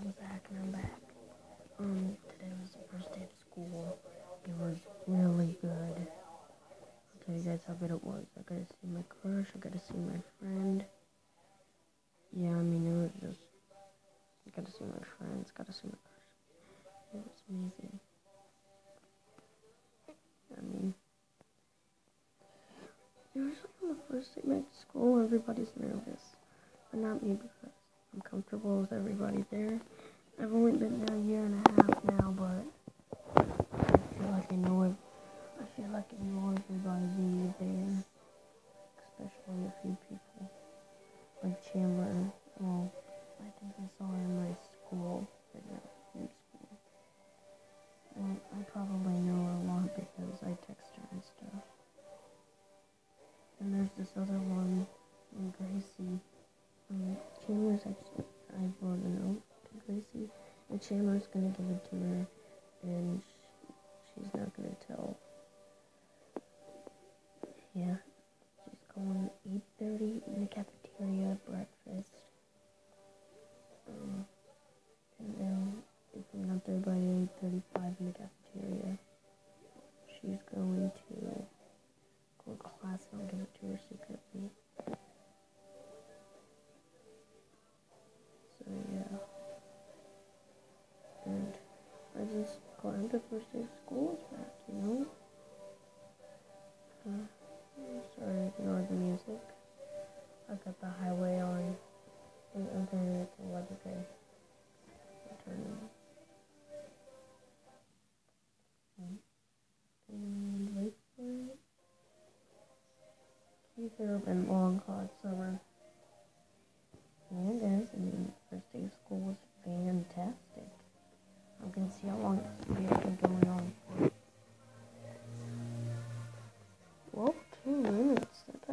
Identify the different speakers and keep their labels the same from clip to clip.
Speaker 1: I'm back and I'm back. Um, today was the first day of school. It was really good. I'll tell you guys how good it was. I got to see my crush. I got to see my friend. Yeah, I mean, it was just. I got to see my friends. Got to see my crush. It was amazing. I mean, usually on the first day back to school, everybody's nervous, but not me because I'm comfortable with everybody there. I've only been there a year and a half now, but I feel like I know it. I feel like I know everybody there, especially a few people like Chandler. Well, I think I saw her in my school right now in school. Well, I probably know a lot because I text her and stuff. And there's this other one, Gracie. I wrote a note to Gracie, and Chandler's gonna give it to her, and she, she's not gonna tell. Yeah, And I just glad the first day of school back, you know? Uh, sorry, ignore the music. I got the highway on and turning it to 11k. I'm turning and wait for it. Open long hot summer. And guys, I mean, first day of school was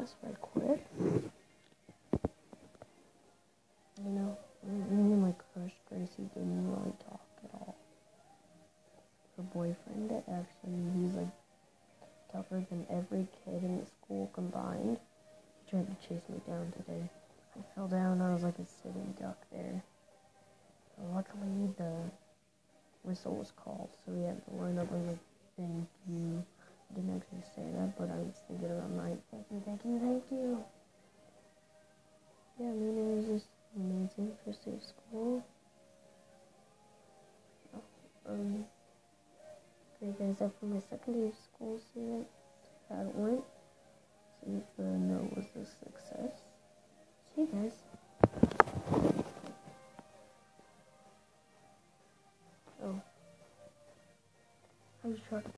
Speaker 1: passed by quick. You know, me and my crush Gracie didn't really talk at all. Her boyfriend, actually, he's like tougher than every kid in the school combined. He tried to chase me down today. I fell down. I was like a sitting duck there. Luckily, the whistle was called, so we had to line up and like, thank you. I didn't actually say that, but I was thinking about my thank you, thank you, thank you. Yeah, I mean, it was just amazing first day of school. Um, okay, guys, up after my second day of school, see how it went. See if the no was a success. See you guys. Oh. I was trying